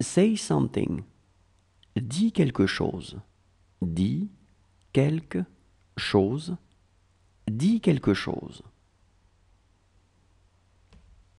Say something. Dis quelque chose. Dis quelque chose. Dis quelque chose.